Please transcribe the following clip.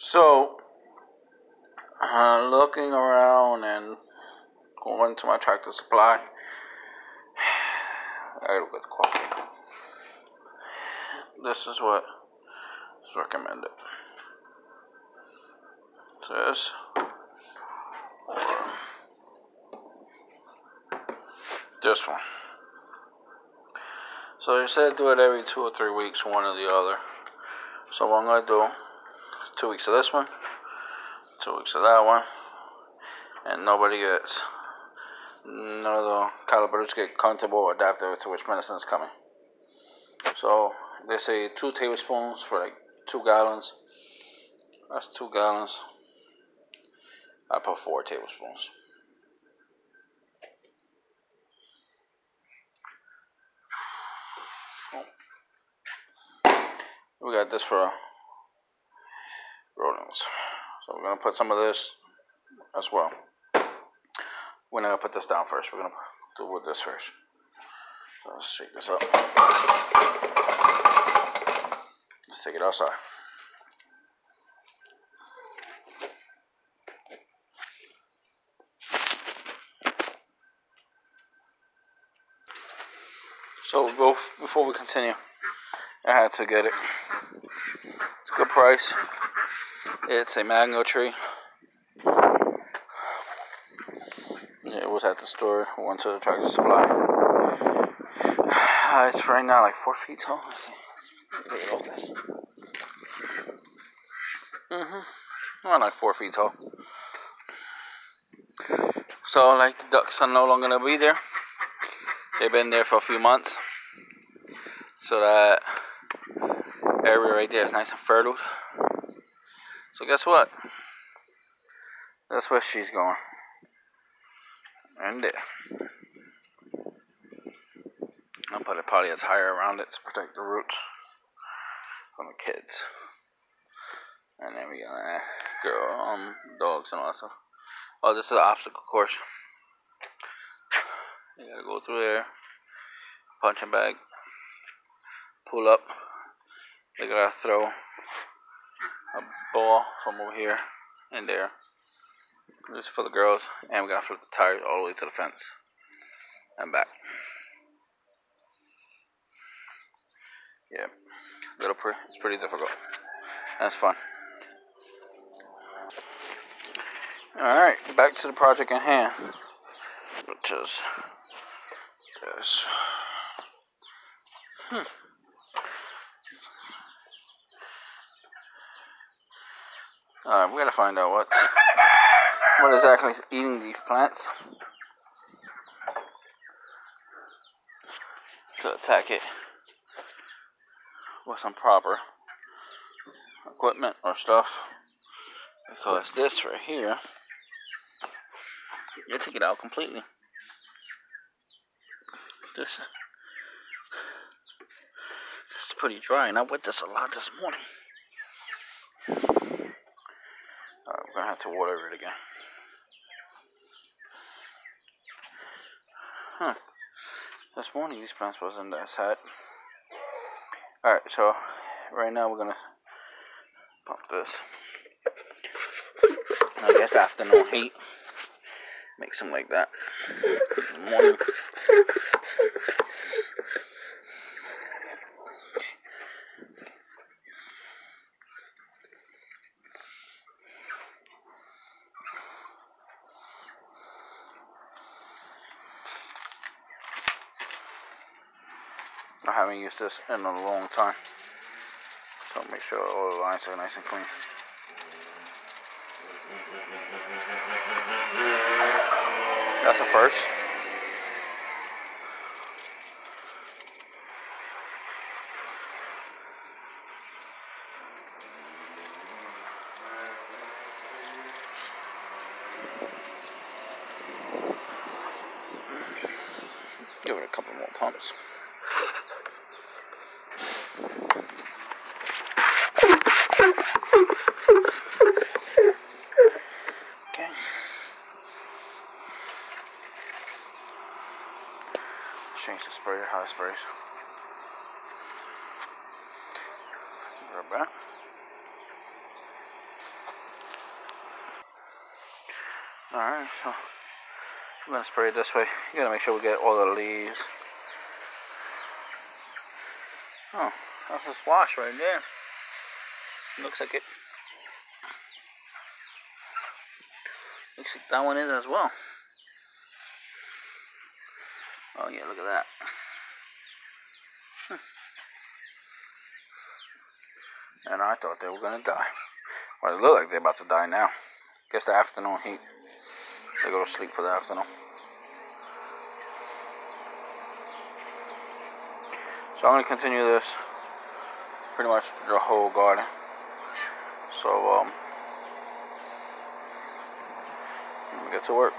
So, uh, looking around and going to my tractor supply, I gotta get coffee. This is what is recommended. This this one. So they said do it every two or three weeks, one or the other. So what I'm gonna do two weeks of this one, two weeks of that one, and nobody gets none of the calibers get comfortable or adaptive to which medicine is coming. So they say two tablespoons for like two gallons. That's two gallons. I put four tablespoons. We got this for rodents. So we're gonna put some of this as well. We're gonna put this down first. We're gonna do with this first. So let's shake this up. Let's take it outside. So before we continue, I had to get it. It's a good price. It's a mango tree. It was at the store. To the tractor supply. Uh, it's right now like four feet tall. Let's see. Look at this. Mhm. Well, like four feet tall. So, like the ducks are no longer gonna be there. They've been there for a few months, so that area right there is nice and fertile. So guess what? That's where she's going. And there. I'll put a poly that's higher around it to protect the roots from the kids. And then we got uh, girl, um, dogs and all that stuff. Oh, this is an obstacle course. You gotta go through there, punching bag, pull up. They gotta throw ball from over here and there. Is for the girls, and we gotta flip the tires all the way to the fence and back. Yeah, little pre- it's pretty difficult. That's fun. All right, back to the project at hand, which is this. Hmm. Alright, we gotta find out what what is actually eating these plants. To attack it with some proper equipment or stuff. Because this right here, you take it out completely. This, this is pretty dry, and I wet this a lot this morning. Gonna have to water it again. Huh. This morning these plants wasn't that sad. Alright, so right now we're gonna pump this. I guess afternoon heat makes them like that. Morning. I haven't used this in a long time. So make sure all the lines are nice and clean. That's a first. a couple more pumps. Okay. Change the sprayer, how it sprays. Grab that. Alright, so Gonna spray it this way. You gotta make sure we get all the leaves. Oh, that's a squash right there. Looks like it. Looks like that one is as well. Oh yeah, look at that. Hmm. And I thought they were gonna die. Well, they look like they're about to die now. Guess the afternoon heat. They go to sleep for the afternoon. So I'm gonna continue this pretty much the whole garden. So um, we get to work.